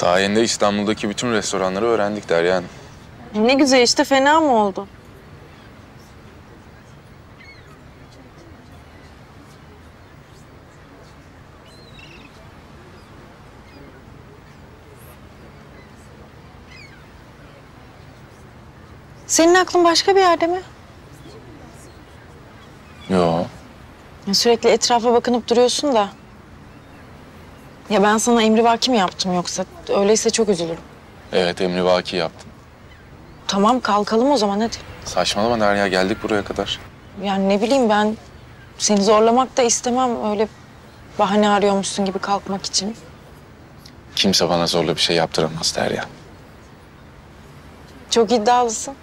Sayende İstanbul'daki bütün restoranları öğrendik Derya Hanım. Ne güzel işte fena mı oldu? Senin aklın başka bir yerde mi? Yo. Ya Sürekli etrafa bakınıp duruyorsun da. Ya ben sana emrivaki mi yaptım yoksa? Öyleyse çok üzülürüm. Evet emri vaki yaptım. Tamam kalkalım o zaman hadi. Saçmalama Derya geldik buraya kadar. Yani ne bileyim ben seni zorlamak da istemem öyle bahane arıyormuşsun gibi kalkmak için. Kimse bana zorla bir şey yaptıramaz Derya. Çok iddialısın.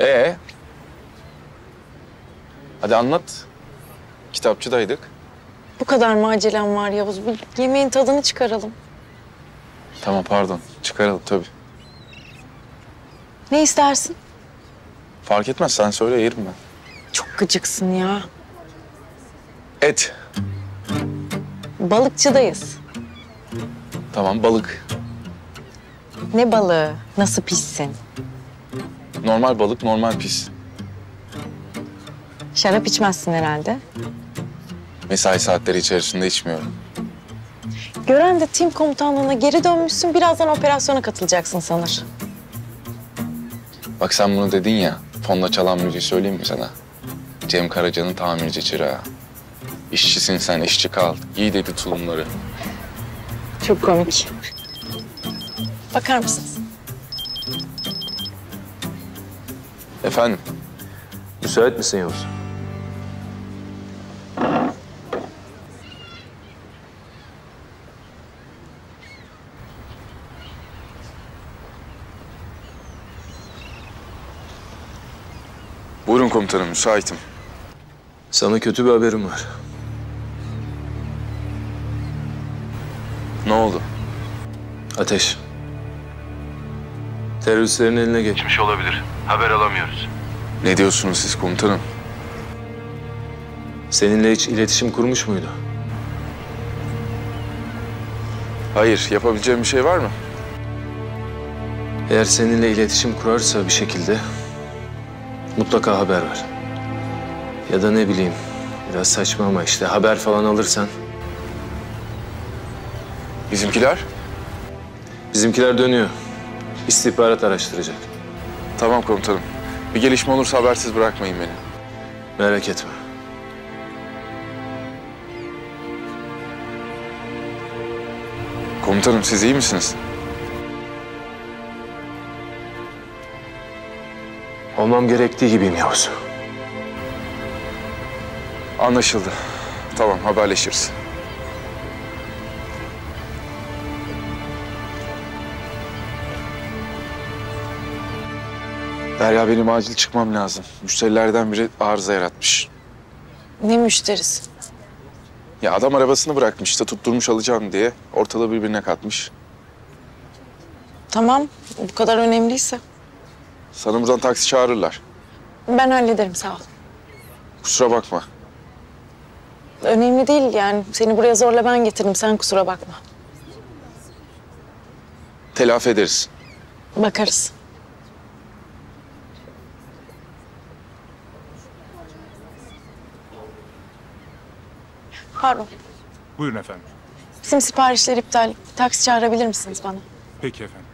Ee? Hadi anlat. Kitapçıdaydık. Bu kadar mı acelem var Yavuz? Bir yemeğin tadını çıkaralım. Tamam pardon. Çıkaralım tabii. Ne istersin? Fark etmez sen söyle yerim ben. Çok gıcıksın ya. Et. Balıkçıdayız. Tamam balık. Ne balığı? Nasıl pissin? Normal balık normal pis. Şarap içmezsin herhalde. Mesai saatleri içerisinde içmiyorum. Gören de tim komutanlığına geri dönmüşsün. Birazdan operasyona katılacaksın sanır. Bak sen bunu dedin ya. Fonda çalan müziği söyleyeyim mi sana? Cem Karaca'nın tamirci çırağı. İşçisin sen, işçi kal. Giy dedi tulumları. Çok komik. Bakar mısınız? Efendim? Müsait misin Yavuz? Buyurun komutanım, müsaitim. Sana kötü bir haberim var. Ne oldu? Ateş. Teröristlerin eline geçmiş olabilir. Haber alamıyoruz. Ne diyorsunuz siz komutanım? Seninle hiç iletişim kurmuş muydu? Hayır, yapabileceğim bir şey var mı? Eğer seninle iletişim kurarsa bir şekilde mutlaka haber ver. Ya da ne bileyim biraz saçma ama işte haber falan alırsan Bizimkiler? bizimkiler dönüyor. İstihbarat araştıracak. Tamam komutanım. Bir gelişme olursa habersiz bırakmayın beni. Merak etme. Komutanım siz iyi misiniz? Olmam gerektiği gibiyim Yavuz. Anlaşıldı. Tamam, haberleşiriz. Derya benim acil çıkmam lazım. Müşterilerden biri arıza yaratmış. Ne müşterisi? Ya adam arabasını bırakmış da tutturmuş alacağım diye ortalığı birbirine katmış. Tamam, bu kadar önemliyse. Sana buradan taksi çağırırlar. Ben hallederim, sağ ol. Kusura bakma. Önemli değil yani. Seni buraya zorla ben getirdim, sen kusura bakma. Telafi ederiz. Bakarız. Pardon, Buyurun efendim. bizim siparişler iptal. Taksi çağırabilir misiniz bana? Peki efendim.